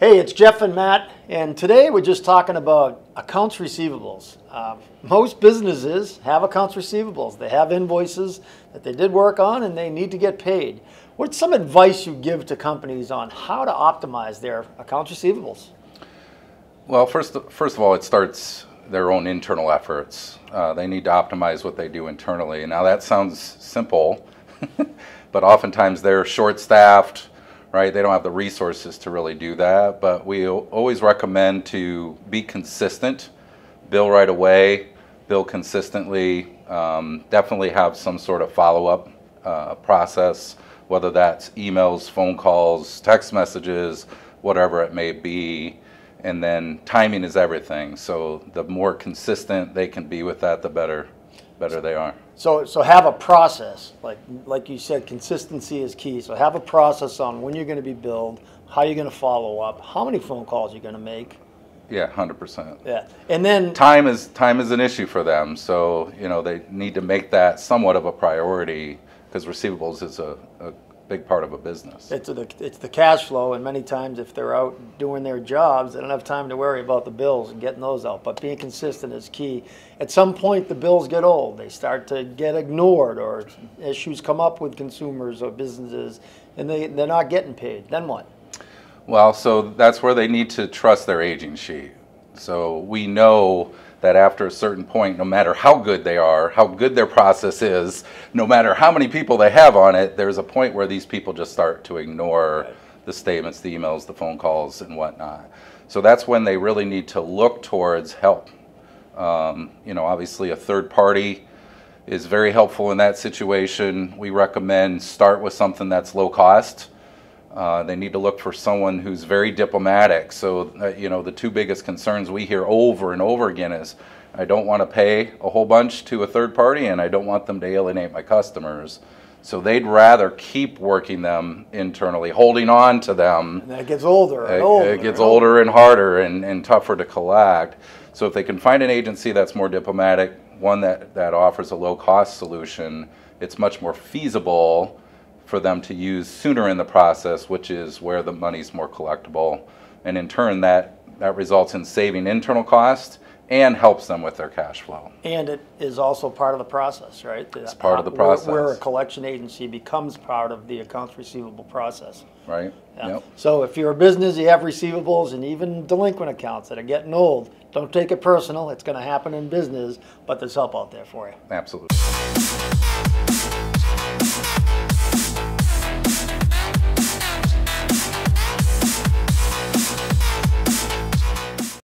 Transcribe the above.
Hey, it's Jeff and Matt, and today we're just talking about accounts receivables. Uh, most businesses have accounts receivables. They have invoices that they did work on and they need to get paid. What's some advice you give to companies on how to optimize their accounts receivables? Well, first, first of all, it starts their own internal efforts. Uh, they need to optimize what they do internally. Now, that sounds simple, but oftentimes they're short staffed right? They don't have the resources to really do that, but we always recommend to be consistent, bill right away, bill consistently, um, definitely have some sort of follow-up uh, process, whether that's emails, phone calls, text messages, whatever it may be. And then timing is everything. So the more consistent they can be with that, the better, better they are. So, so have a process, like, like you said, consistency is key. So have a process on when you're gonna be billed, how you're gonna follow up, how many phone calls you're gonna make. Yeah, hundred percent. Yeah, and then, Time is, time is an issue for them, so, you know, they need to make that somewhat of a priority, because receivables is a, a big part of a business. it's the, it's the cash flow, and many times if they're out doing their jobs, they don't have time to worry about the bills and getting those out. But being consistent is key. At some point, the bills get old. They start to get ignored, or issues come up with consumers or businesses, and they, they're not getting paid. Then what? Well, so that's where they need to trust their aging sheet. So we know that after a certain point, no matter how good they are, how good their process is, no matter how many people they have on it, there's a point where these people just start to ignore the statements, the emails, the phone calls, and whatnot. So that's when they really need to look towards help. Um, you know, obviously, a third party is very helpful in that situation. We recommend start with something that's low cost. Uh, they need to look for someone who's very diplomatic. So, uh, you know, the two biggest concerns we hear over and over again is I don't want to pay a whole bunch to a third party and I don't want them to alienate my customers. So they'd rather keep working them internally, holding on to them. And that gets older and It- older. It gets older and harder and, and tougher to collect. So if they can find an agency that's more diplomatic, one that, that offers a low-cost solution, it's much more feasible for them to use sooner in the process, which is where the money's more collectible. And in turn, that, that results in saving internal cost and helps them with their cash flow. And it is also part of the process, right? It's part of the process. Where a collection agency becomes part of the accounts receivable process. Right? Yeah. Yep. So if you're a business, you have receivables and even delinquent accounts that are getting old, don't take it personal. It's gonna happen in business, but there's help out there for you. Absolutely.